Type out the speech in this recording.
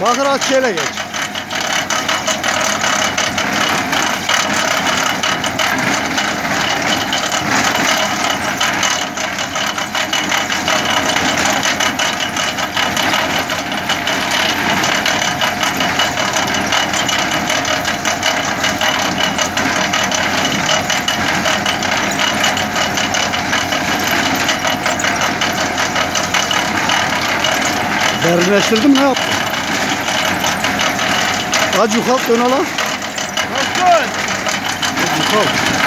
Bakır şöyle geç. Derinleştirdim ne yaptın? Az yukarı dön ala. Kalkın. Yukarı.